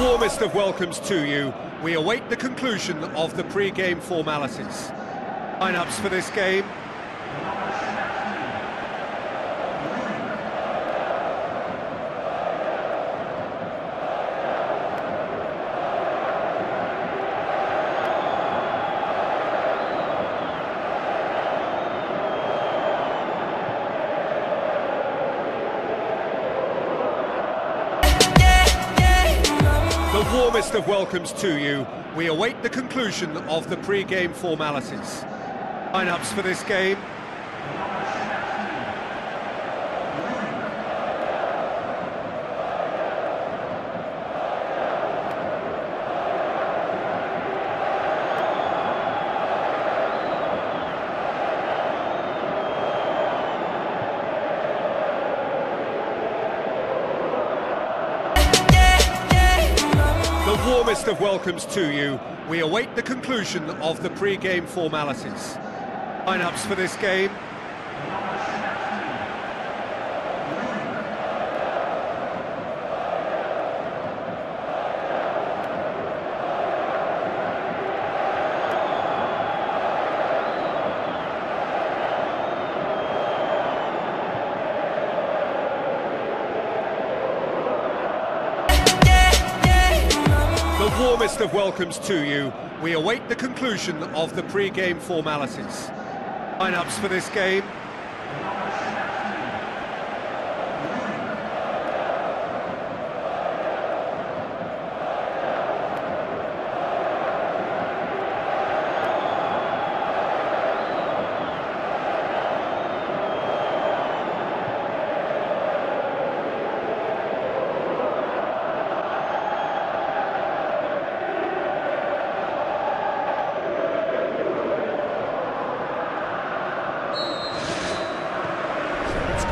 warmest of welcomes to you. We await the conclusion of the pre-game formalities. Lineups for this game. The warmest of welcomes to you. We await the conclusion of the pre-game formalities. Lineups for this game. Warmest of welcomes to you. We await the conclusion of the pre-game formalities. Lineups for this game. Warmest of welcomes to you. We await the conclusion of the pre-game formalities. Lineups for this game.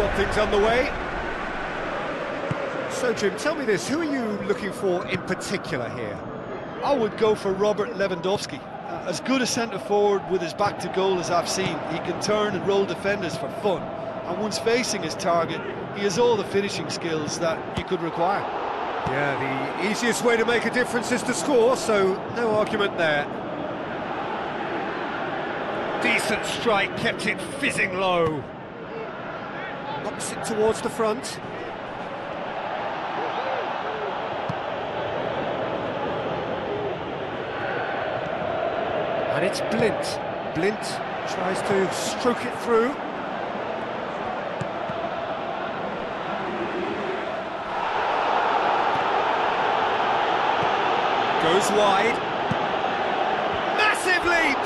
Got things underway. So, Jim, tell me this, who are you looking for in particular here? I would go for Robert Lewandowski. Uh, as good a centre forward with his back to goal as I've seen. He can turn and roll defenders for fun. And once facing his target, he has all the finishing skills that you could require. Yeah, the easiest way to make a difference is to score, so no argument there. Decent strike, kept it fizzing low. It towards the front. And it's Blind. Blind tries to stroke it through. Goes wide. Massive leap!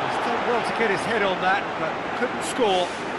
He's done well to get his head on that, but couldn't score.